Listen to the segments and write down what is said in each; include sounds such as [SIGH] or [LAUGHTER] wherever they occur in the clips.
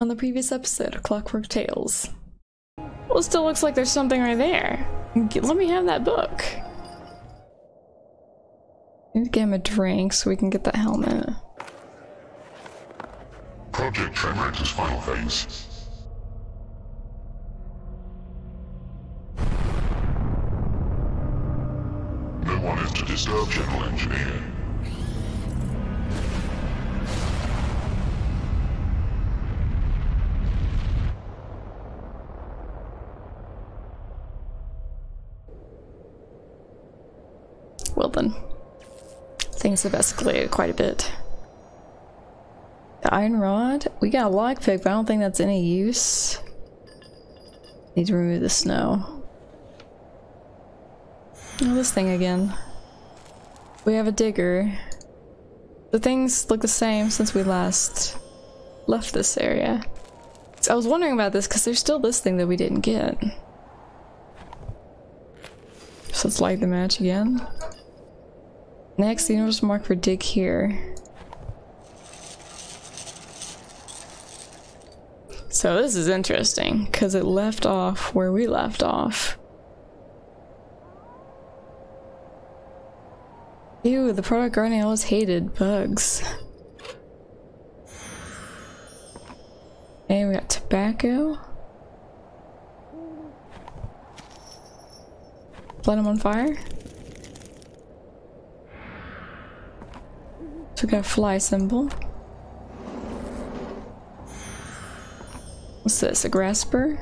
on the previous episode of Clockwork Tales. Well, it still looks like there's something right there. Let me have that book. Need to get him a drink so we can get that helmet. Project Tremor enters final phase. No one is to disturb General Engineer. Things have escalated quite a bit. The iron rod? We got a lockpick, but I don't think that's any use. Need to remove the snow. Oh, this thing again. We have a digger. The things look the same since we last left this area. So I was wondering about this because there's still this thing that we didn't get. So let's light the match again. Next, the universal mark for dig here. So this is interesting, because it left off where we left off. Ew, the product gardening always hated bugs. And we got tobacco. Light them on fire. Got a fly symbol. What's this? A grasper?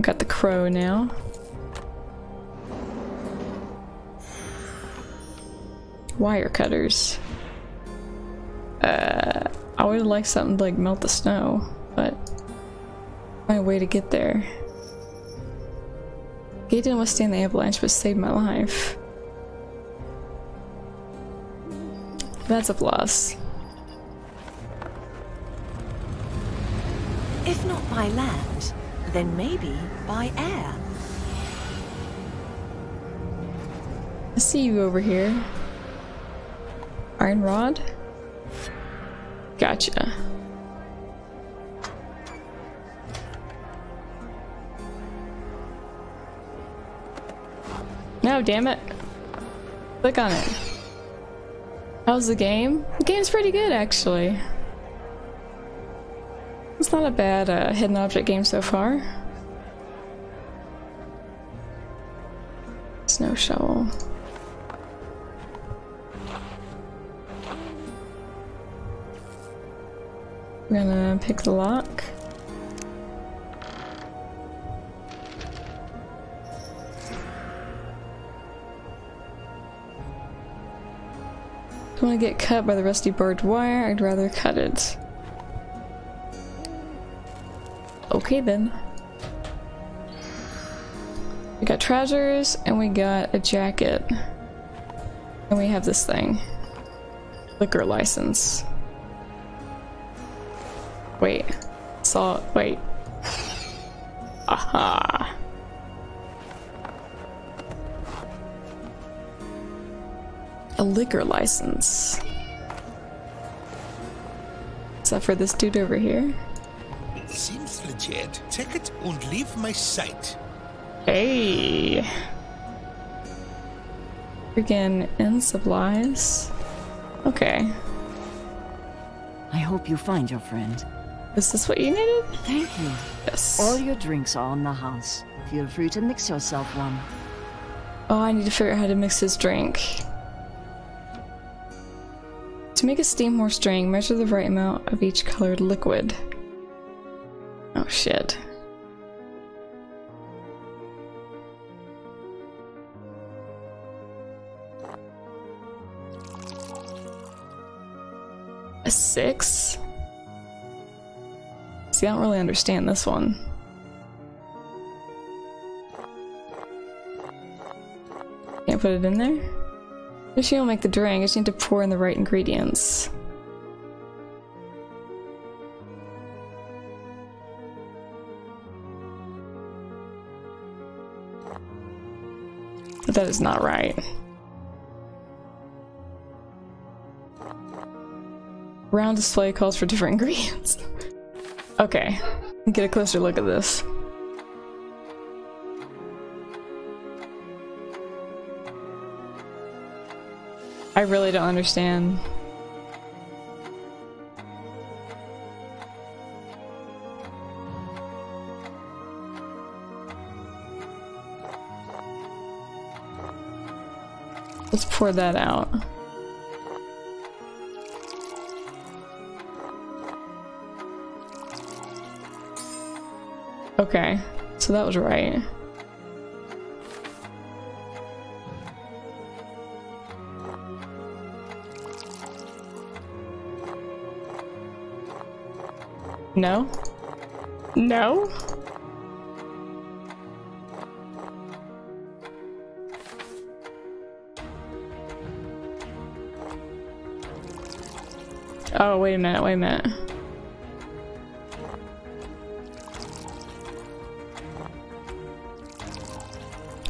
Got the crow now. Wire cutters. Uh, I would like something to like melt the snow, but my way to get there. Gate didn't withstand the avalanche, but saved my life. That's a plus. If not by land, then maybe by air. I see you over here. Iron rod? Gotcha. No, damn it. Click on it. How's the game? The game's pretty good, actually. It's not a bad uh, hidden object game so far. Snow shovel. We're gonna pick the lock. Want to get cut by the rusty barbed wire, I'd rather cut it. Okay then. We got treasures, and we got a jacket. And we have this thing. Liquor license. Wait. Saw- wait. [LAUGHS] Aha. A liquor license. Except for this dude over here. Seems legit. Take it and leave my sight. Hey. Freaking end supplies. Okay. I hope you find your friend. Is this what you needed? Thank you. Yes. All your drinks are on the house. Feel free to mix yourself one. Oh, I need to figure out how to mix his drink. To make a steam horse string, measure the right amount of each colored liquid. Oh shit. A six? See, I don't really understand this one. Can't put it in there? She will make the drink, I just need to pour in the right ingredients. But that is not right. Round display calls for different [LAUGHS] ingredients. okay, get a closer look at this. I really don't understand. Let's pour that out. Okay, so that was right. No? No? Oh, wait a minute, wait a minute.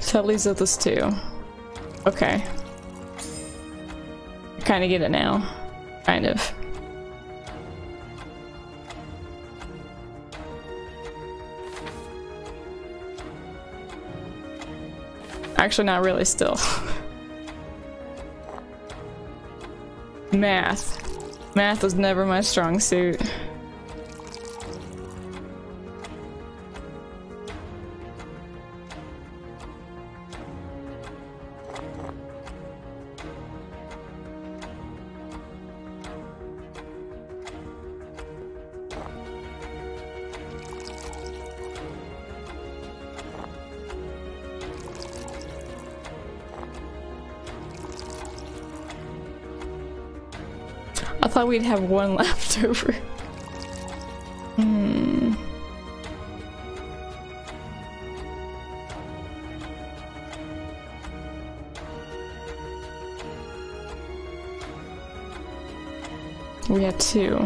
So that leaves with us two. Okay. I kind of get it now. Kind of. Actually, not really still. Math. Math was never my strong suit. Thought we'd have one [LAUGHS] left over. Hmm. We have two.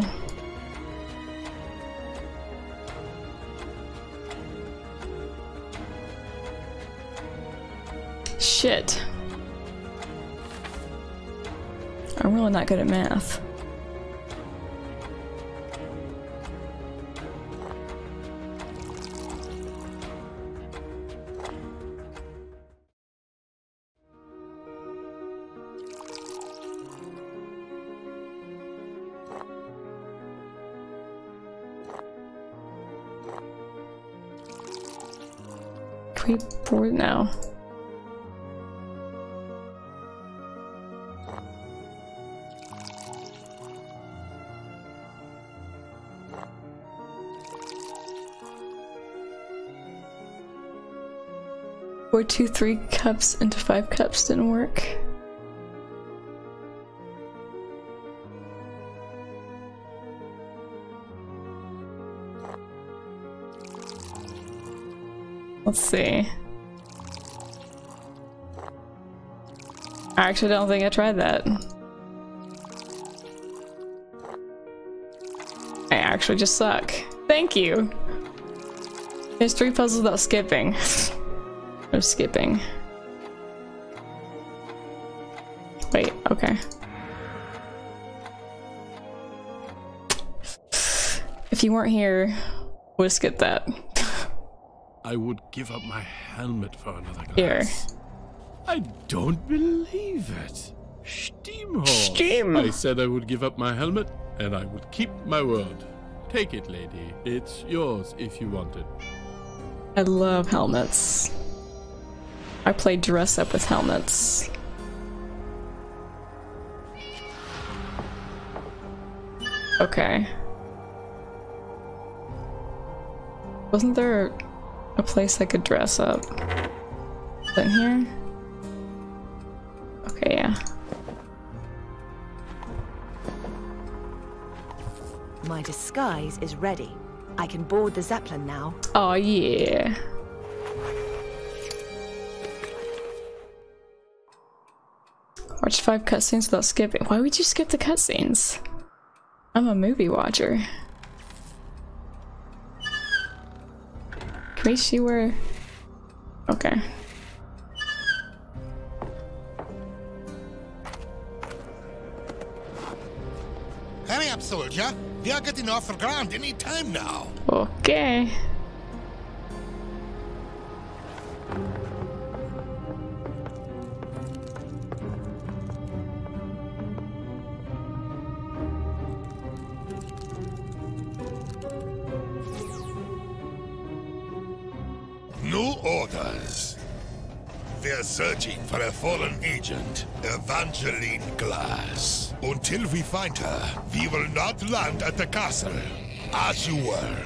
Shit. I'm really not good at math. Pour two, three cups into five cups didn't work. Let's see. I actually don't think I tried that. I actually just suck. Thank you! There's three puzzles without skipping. [LAUGHS] no skipping. Wait, okay. If you weren't here, would skip that. I would give up my helmet for another glass. Here. I don't believe it. Steamhorse. Steam. I said I would give up my helmet, and I would keep my word. Take it, lady. It's yours if you want it. I love helmets. I play dress up with helmets. Okay. Wasn't there a place I could dress up? In here? Okay, yeah. My disguise is ready. I can board the Zeppelin now. Oh yeah. Watch five cutscenes without skipping. Why would you skip the cutscenes? I'm a movie watcher. Can we see where? Okay. Hurry up, soldier. We are getting off the ground any time now. Okay. Searching for a fallen agent, Evangeline Glass. Until we find her, we will not land at the castle. As you were.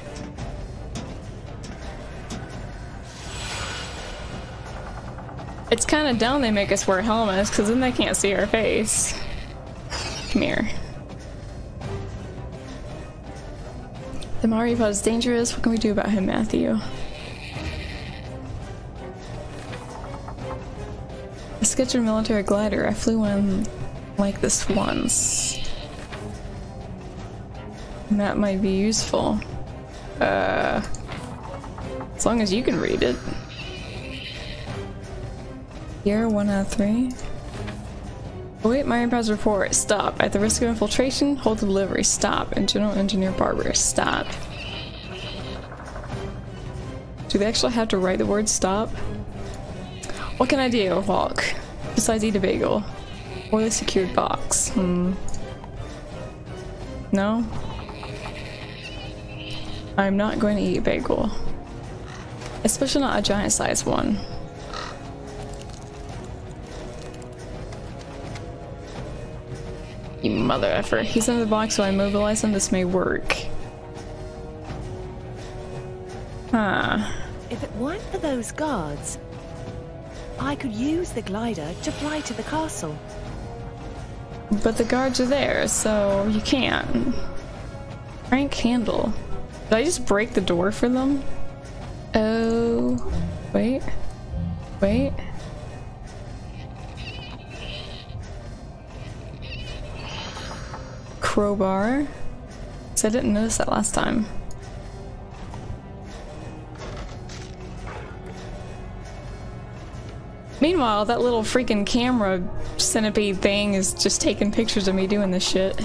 It's kind of dumb they make us wear helmets because then they can't see our face. Come here. The Mario Pod is dangerous. What can we do about him, Matthew? A sketched military glider. I flew one like this once. And that might be useful. Uh, as long as you can read it. Here, one out of three. Await Mario Pod's report. Stop. At the risk of infiltration, hold the delivery. Stop. And General Engineer Barber. Stop. Do they actually have to write the word stop? What can I do, Walk? Besides eat a bagel. Or the secured box. Hmm. No? I'm not going to eat a bagel. Especially not a giant sized one. You mother effer. He's in the box, so I mobilize him. This may work. Huh. If it weren't for those guards, I could use the glider to fly to the castle. But the guards are there, so you can't. Frank handle. Did I just break the door for them? Oh. Wait. Wait. Crowbar. So I didn't notice that last time. Meanwhile, that little freaking camera centipede thing is just taking pictures of me doing this shit.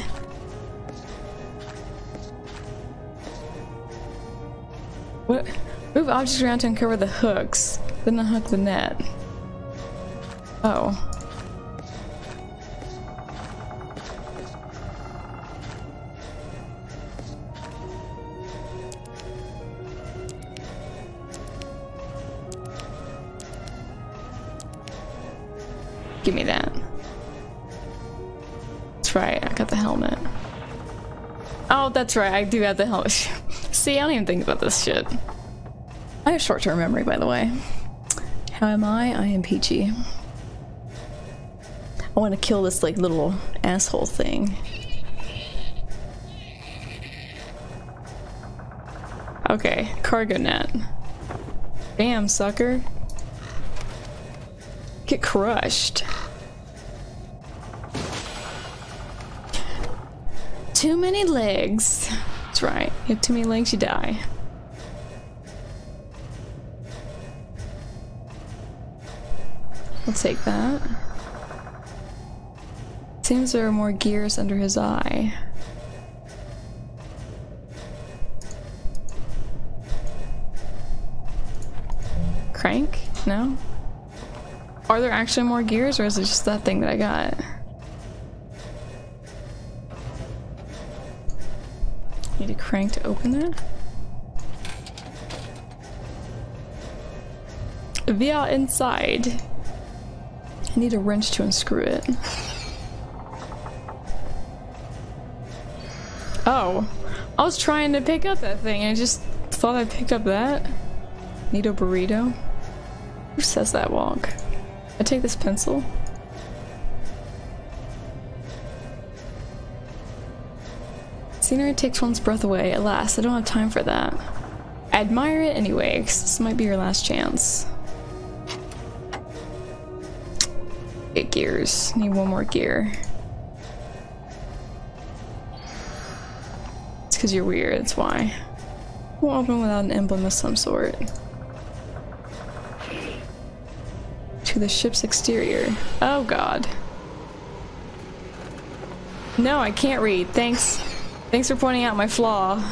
What? Move objects around to uncover the hooks, then unhook the net. Oh. Give me that. That's right, I got the helmet. Oh, that's right, I do have the helmet. [LAUGHS] See, I don't even think about this shit. I have short-term memory, by the way. How am I? I am peachy. I want to kill this, like, little asshole thing. Okay, cargo net. Damn, sucker. Get crushed. Too many legs. That's right. You have too many legs, you die. I'll take that. Seems there are more gears under his eye. Crank? No? Are there actually more gears or is it just that thing that I got? Need a crank to open that? Via inside. I need a wrench to unscrew it. Oh, I was trying to pick up that thing. I just thought I picked up that. Need a burrito? Who says that walk? I take this pencil. Scenery takes one's breath away. Alas, I don't have time for that. Admire it anyway, this might be your last chance. Get gears. Need one more gear. It's because you're weird, that's why. Won't open without an emblem of some sort. To the ship's exterior. Oh god. No, I can't read. Thanks. Thanks for pointing out my flaw.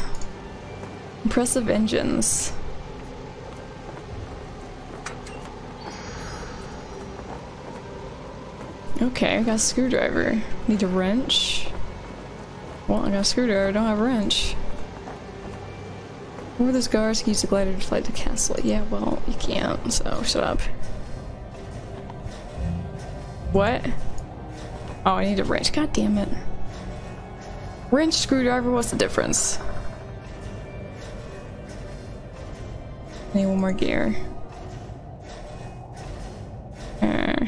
Impressive engines. Okay, I got a screwdriver. Need a wrench. Well, I got a screwdriver, I don't have a wrench. Where those guards can use the glider to fly to castle. Yeah, well, you can't, so shut up. What? Oh, I need a wrench. God damn it. Wrench, screwdriver, what's the difference? Need one more gear. Uh.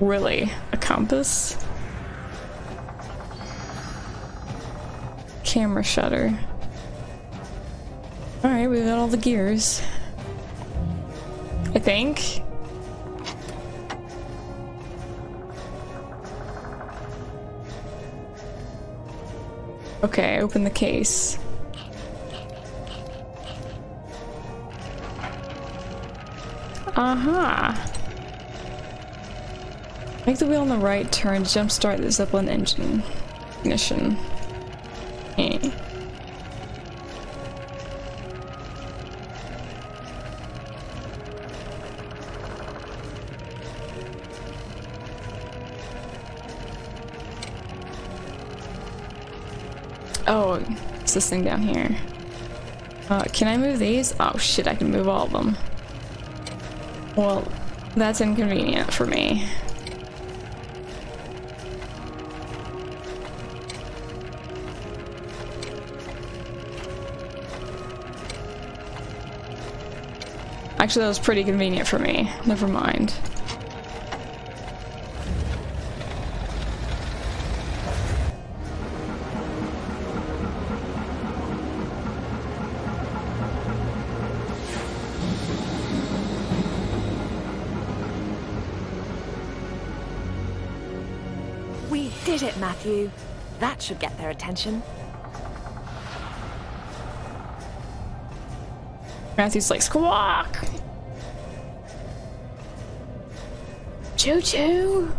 Really? A compass? Camera shutter. Alright, we got all the gears. I think. Okay, open the case. Aha! Uh -huh. Make the wheel on the right turn to jumpstart the Zeppelin engine. Ignition. Eh. This thing down here. Uh, can I move these? Oh shit, I can move all of them. Well, that's inconvenient for me. Actually, that was pretty convenient for me. Never mind. We did it, Matthew. That should get their attention. Matthew's like, squawk! Choo choo!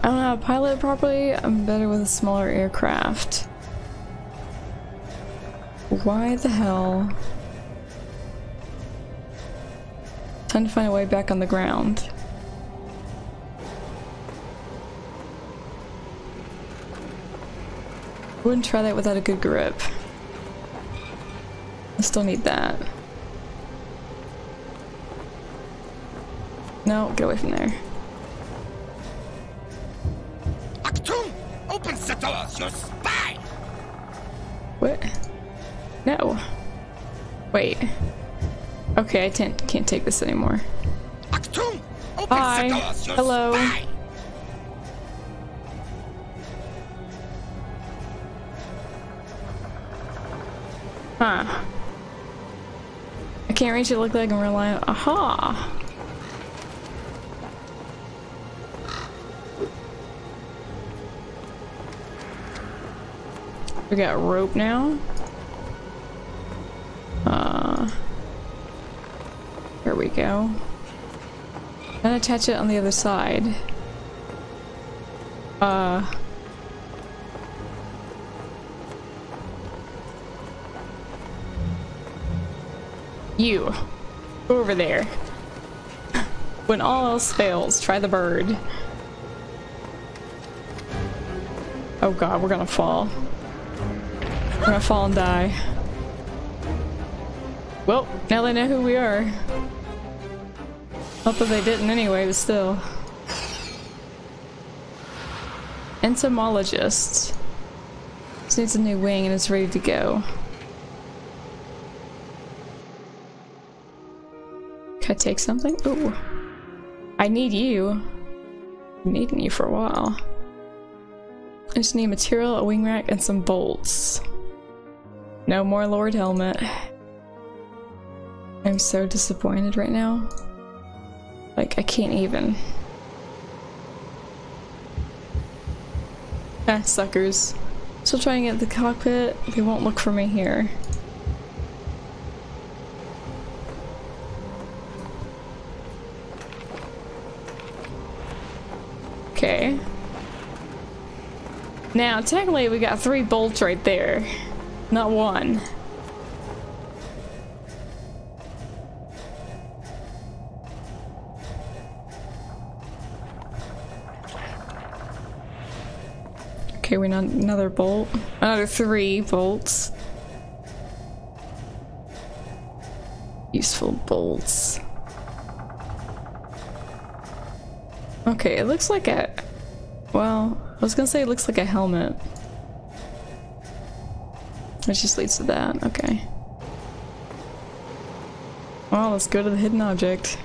I don't know how to pilot properly. I'm better with a smaller aircraft. Why the hell? Time to find a way back on the ground. Wouldn't try that without a good grip. I still need that. No, get away from there. Achtung! Open the doors, you spy! What? No. Wait. Okay, I can't can't take this anymore. Achtung! Open Hi. the doors, Hello. spy! Huh. I can't reach it look like I'm relying Aha! We got rope now. Uh, here we go. Then attach it on the other side. Uh. You. Over there. When all else fails, try the bird. Oh god, we're gonna fall. We're gonna fall and die. Well, now they know who we are. Not that they didn't anyway, but still. Entomologist. Needs a new wing and it's ready to go. Take something? Ooh. I need you. I'm needing you for a while. I just need material, a wing rack, and some bolts. No more Lord Helmet. I'm so disappointed right now. Like, I can't even. Ah, suckers. Still trying to get the cockpit. They won't look for me here. Okay. Now, technically, we got three bolts right there. Not one. Okay, we need another bolt. Another three bolts. Useful bolts. Okay, it looks like a... Well, I was gonna say it looks like a helmet. Which just leads to that, okay. Well, let's go to the hidden object.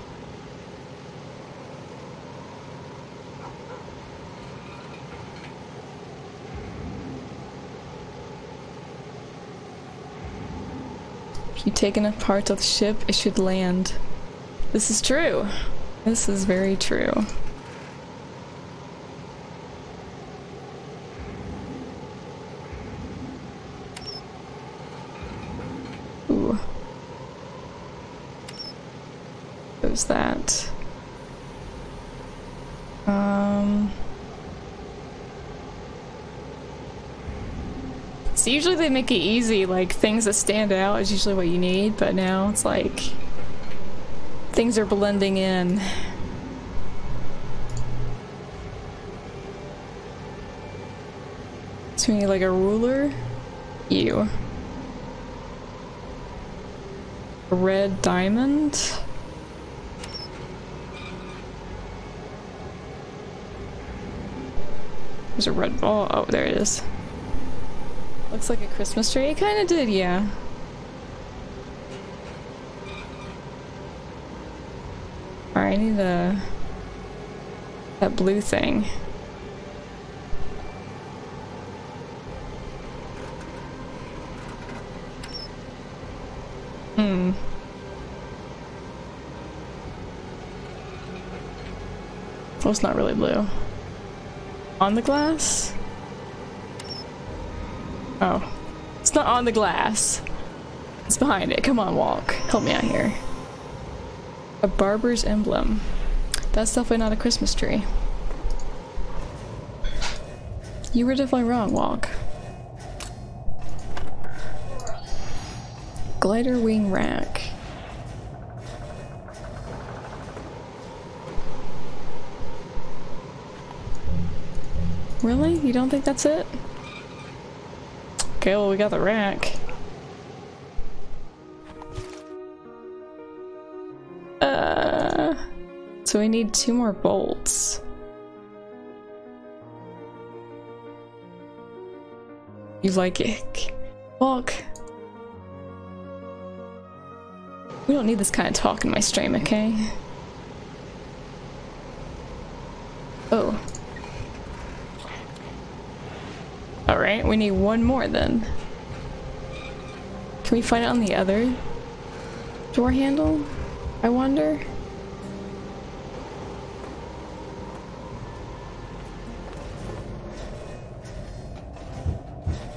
If you take enough parts of the ship, it should land. This is true. This is very true. Ooh. There's that. Um. So usually they make it easy, like things that stand out is usually what you need, but now it's like things are blending in. So we need like a ruler. You. A red diamond. There's a red ball. Oh, there it is. Looks like a Christmas tree. It kind of did, yeah. Alright, I need the... that blue thing. Hmm. Well, it's not really blue. On the glass? Oh. It's not on the glass. It's behind it. Come on, walk. Help me out here. A barber's emblem. That's definitely not a Christmas tree. You were definitely wrong, walk. Glider wing rack. Really? You don't think that's it? Okay, well we got the rack. Uh, so we need two more bolts. You like it? Walk. We don't need this kind of talk in my stream, okay? Oh. Alright, we need one more then. Can we find it on the other door handle? I wonder?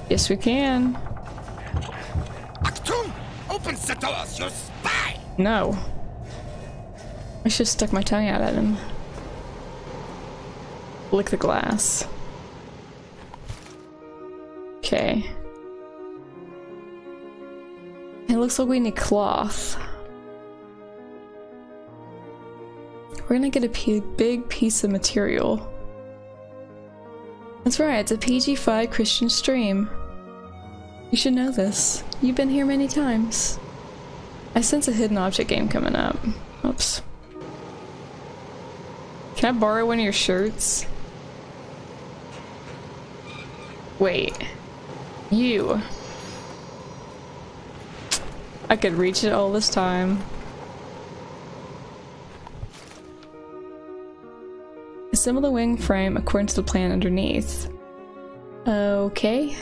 Yes, we can. Achtung! Open the doors, you spy! No. I should have stuck my tongue out at him. Lick the glass. Looks like we need cloth. We're gonna get a big piece of material. That's right, it's a PG5 Christian stream. You should know this. You've been here many times. I sense a hidden object game coming up. Oops. Can I borrow one of your shirts? Wait. You. I could reach it all this time. Assemble the wing frame according to the plan underneath. Okay.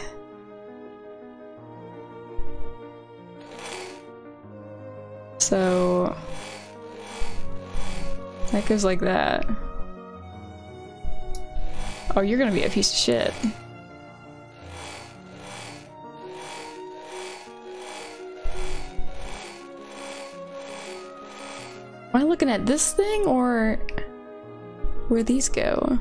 So... That goes like that. Oh, you're gonna be a piece of shit. looking at this thing or where these go?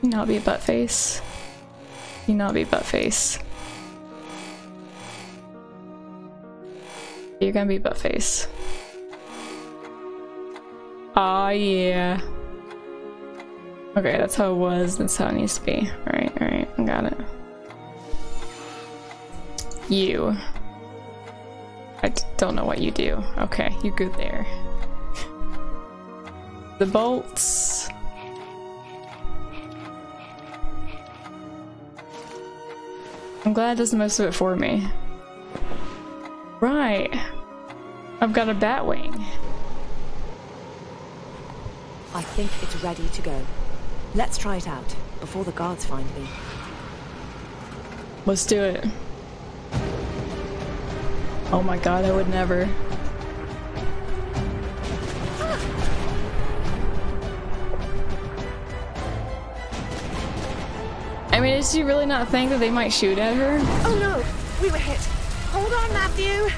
You not be a butt face. You not be butt face. You're gonna be butt face. Ah, oh, yeah. Okay, that's how it was. That's how it needs to be. Alright, alright. I got it. You. I don't know what you do. Okay, you're good there. the bolts. I'm glad it does most of it for me. Right. I've got a bat wing. I think it's ready to go. Let's try it out, before the guards find me. Let's do it. Oh my god, I would never. I mean, did she really not think that they might shoot at her? Oh no! We were hit! Hold on, Matthew!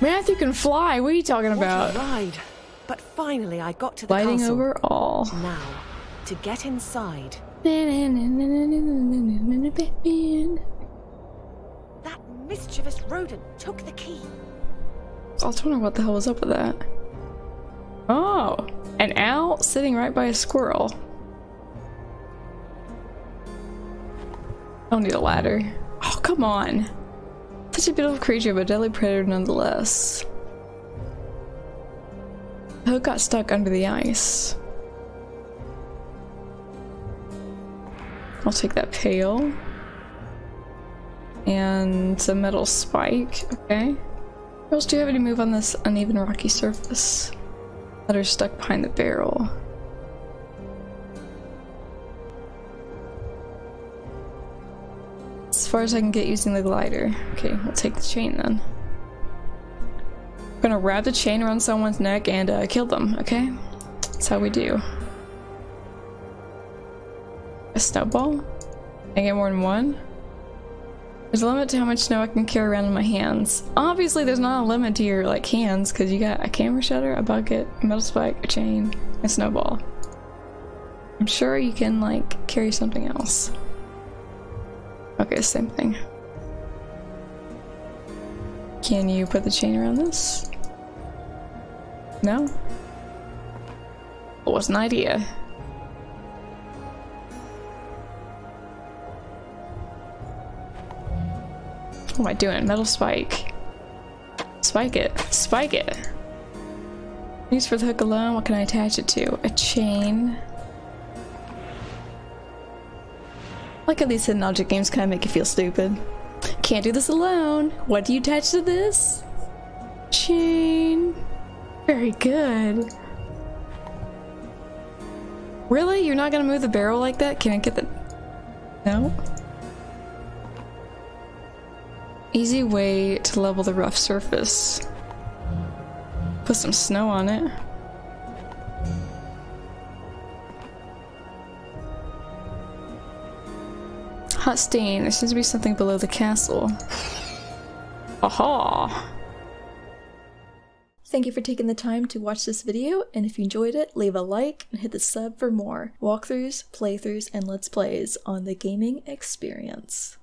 Matthew can fly, what are you talking What about? a ride! But finally I got to the Lighting castle. over all. Now, to get inside. That mischievous rodent took the key. I was wondering what the hell was up with that. Oh, an owl sitting right by a squirrel. I don't need a ladder. Oh, come on. Such a beautiful creature, but deadly predator nonetheless. The hook got stuck under the ice. I'll take that pail. And a metal spike, okay. What else do you have any move on this uneven rocky surface that are stuck behind the barrel? As far as I can get using the glider. Okay, we'll take the chain then. I'm gonna wrap the chain around someone's neck and uh, kill them, okay? That's how we do. Snowball? I get more than one? There's a limit to how much snow I can carry around in my hands. Obviously, there's not a limit to your like hands because you got a camera shutter, a bucket, a metal spike, a chain, a snowball. I'm sure you can like carry something else. Okay, same thing. Can you put the chain around this? No? It was an idea. Am I doing? Metal spike. Spike it. Spike it. Use for the hook alone. What can I attach it to? A chain. Like at these hidden object games kind of make you feel stupid. Can't do this alone. What do you attach to this? Chain. Very good. Really? You're not gonna move the barrel like that? Can I get the... No? Easy way to level the rough surface. Put some snow on it. Hot stain. There seems to be something below the castle. Aha! Thank you for taking the time to watch this video, and if you enjoyed it, leave a like and hit the sub for more walkthroughs, playthroughs, and let's plays on the gaming experience.